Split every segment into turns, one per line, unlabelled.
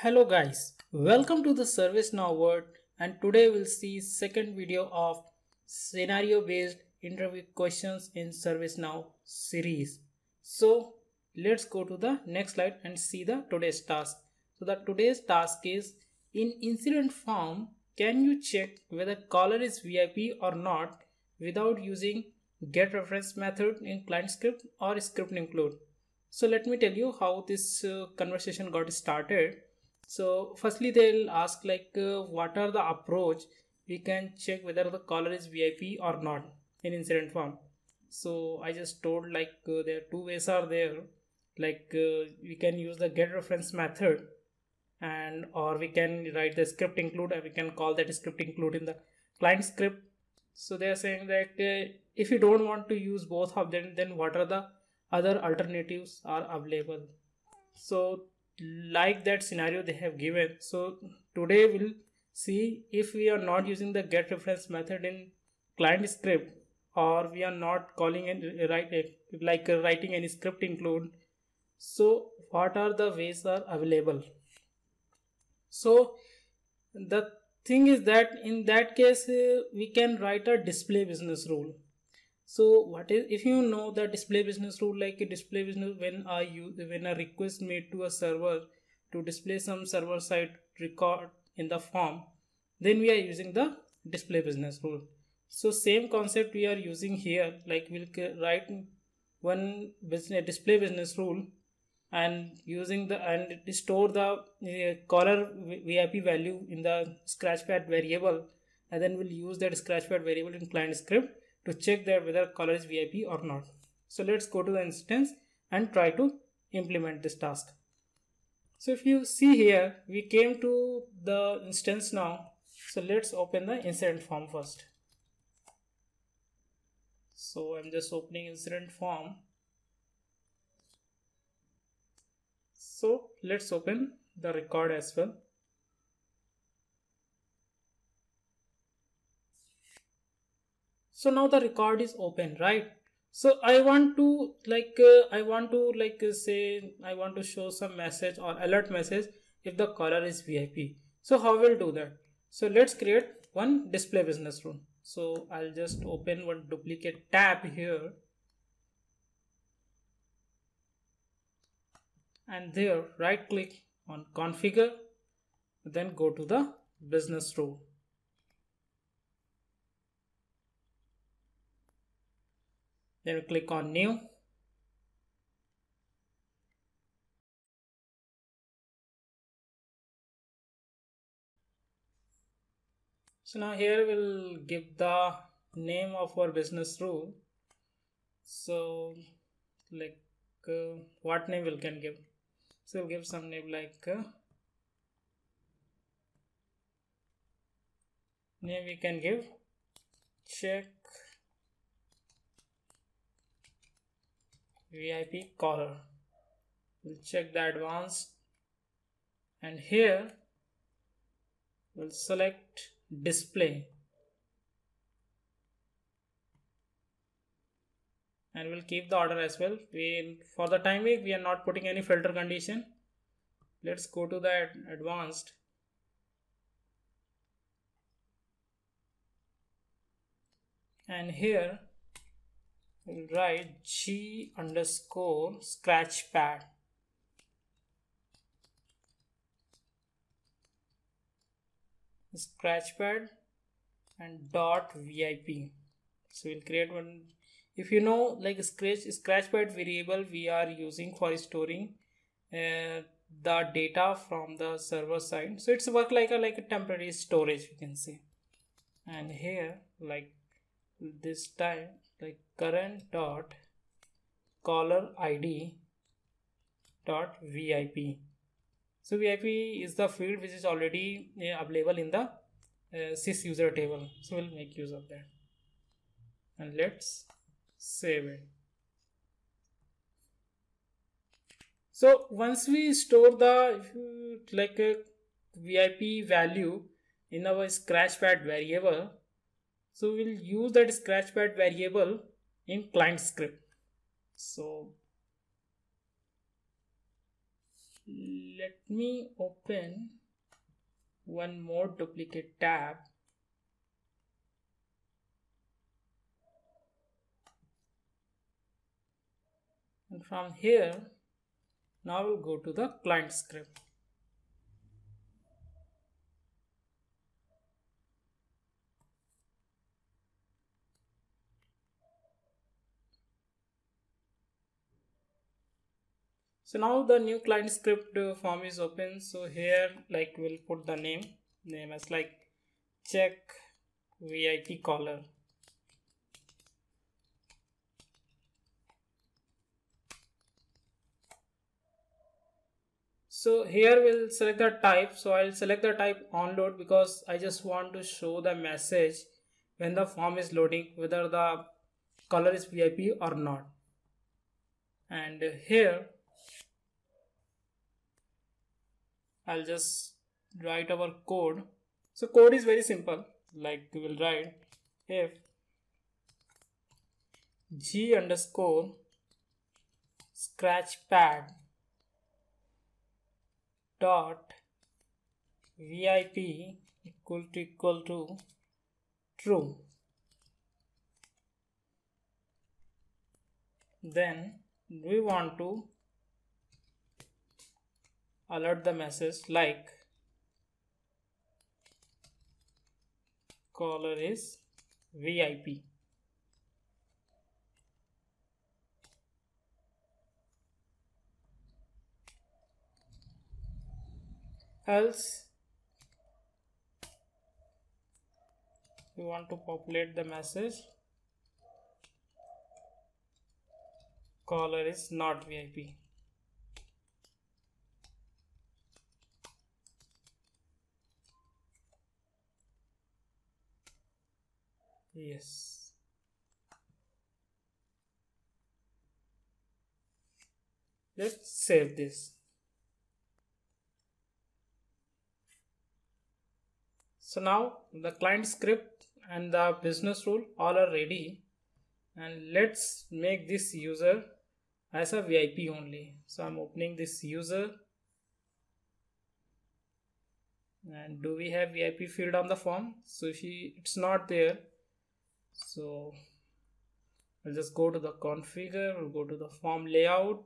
Hello guys, welcome to the ServiceNow world and today we'll see second video of scenario based interview questions in ServiceNow series. So let's go to the next slide and see the today's task. So the today's task is in incident form can you check whether caller is VIP or not without using get reference method in client script or script include. So let me tell you how this uh, conversation got started. So firstly they'll ask like uh, what are the approach we can check whether the caller is VIP or not in incident form. So I just told like uh, there two ways are there like uh, we can use the get reference method and or we can write the script include and we can call that script include in the client script so they are saying that uh, if you don't want to use both of them then what are the other alternatives are available? So like that scenario they have given. So today we'll see if we are not using the get reference method in client script or we are not calling it right like writing any script include. So what are the ways are available? So the thing is that in that case uh, we can write a display business rule so what is if you know the display business rule like a display business when a you when a request made to a server to display some server side record in the form then we are using the display business rule. So same concept we are using here like we'll write one business display business rule and using the and store the uh, caller VIP value in the scratchpad variable and then we'll use that scratchpad variable in client script to check that whether caller is VIP or not. So let's go to the instance and try to implement this task. So if you see here, we came to the instance now. So let's open the incident form first. So I'm just opening incident form so let's open the record as well so now the record is open right? So i want to like uh, i want to like uh, say i want to show some message or alert message if the caller is vip so how we'll do that? So let's create one display business rule so i'll just open one duplicate tab here. And there right click on configure then go to the business rule then click on new. So now here we'll give the name of our business rule. So like uh, what name we can give? So we'll give some name like uh, name we can give. Check VIP caller. We'll check the advanced. And here we'll select display. And we'll keep the order as well. We for the time being we are not putting any filter condition. Let's go to the advanced. And here write g underscore scratchpad scratchpad and dot vip so we'll create one. If you know like scratch scratchpad variable we are using for storing uh, the data from the server side. So it's work like a like a temporary storage you can say. And here like this time like current dot caller id dot vip so vip is the field which is already uh, available in the uh, sys user table. So we'll make use of that. And let's save it. So once we store the like a vip value in our scratchpad variable so we'll use that scratchpad variable in client script. So let me open one more duplicate tab. And from here now we'll go to the client script so now the new client script uh, form is open. So here like we'll put the name. Name as like check vip caller. So here we'll select the type. So i'll select the type on load because i just want to show the message when the form is loading whether the caller is vip or not. And here I'll just write our code. So code is very simple. Like we will write if g underscore scratch pad dot vip equal to equal to true then we want to alert the message like caller is VIP. Else we want to populate the message caller is not VIP. Yes. Let's save this. So now the client script and the business rule all are ready. And let's make this user as a VIP only. So I'm opening this user. And do we have VIP field on the form? So she it's not there so I'll just go to the configure we'll go to the form layout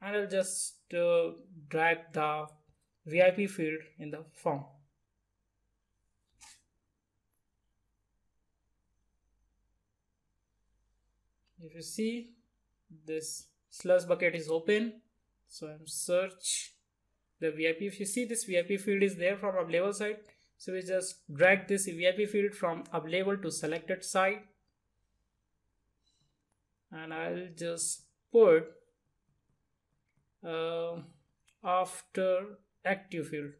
and I'll just uh, drag the VIP field in the form. If you see this slush bucket is open so I'm search the VIP if you see this VIP field is there from a level side so we just drag this VIP field from available to selected side. And I'll just put uh, after active field.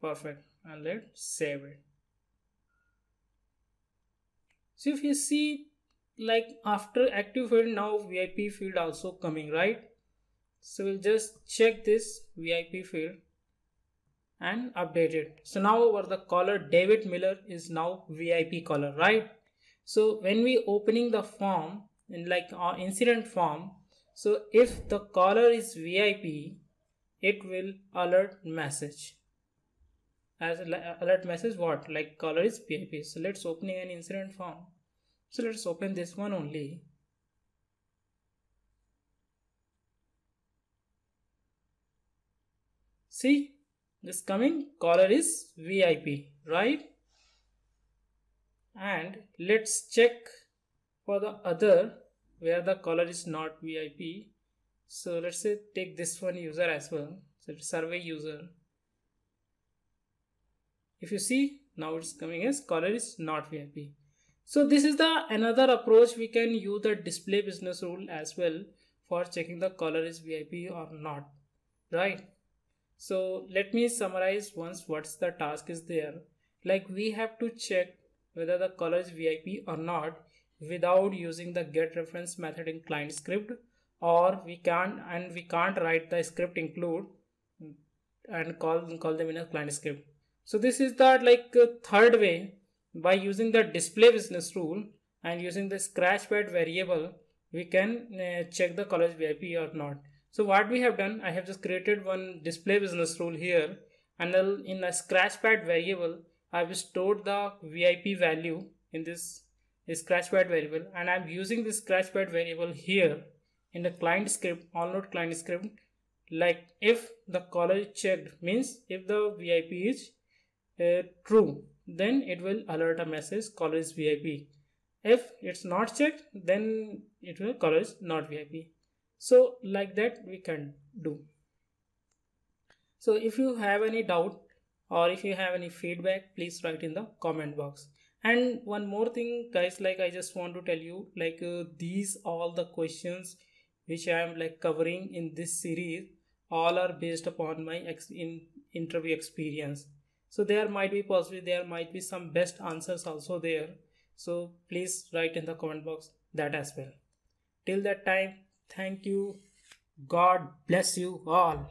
Perfect. And let's save it. So if you see like after active field now VIP field also coming right? So we'll just check this VIP field and updated. So now over the caller David Miller is now VIP caller, right? So when we opening the form in like our incident form, so if the caller is VIP, it will alert message. As uh, alert message what? Like caller is VIP. So let's opening an incident form. So let's open this one only. See this coming caller is VIP, right? And let's check for the other where the caller is not VIP. So let's say take this one user as well. So survey user. If you see now it's coming as caller is not VIP. So this is the another approach we can use the display business rule as well for checking the caller is VIP or not, right? So let me summarize once what's the task is there. Like we have to check whether the caller is VIP or not without using the get reference method in client script or we can't and we can't write the script include and call call them in a client script. So this is the like uh, third way by using the display business rule and using the scratchpad variable we can uh, check the college vip or not so what we have done i have just created one display business rule here. And in a scratchpad variable i've stored the vip value in this scratchpad variable. And i'm using this scratchpad variable here in the client script on load client script. Like if the college checked means if the vip is uh, true then it will alert a message college is vip if it's not checked then it will college not vip so like that we can do. So if you have any doubt or if you have any feedback please write in the comment box. And one more thing guys like i just want to tell you like uh, these all the questions which i am like covering in this series all are based upon my ex- in interview experience. So there might be possibly there might be some best answers also there. So please write in the comment box that as well. Till that time thank you. God bless you all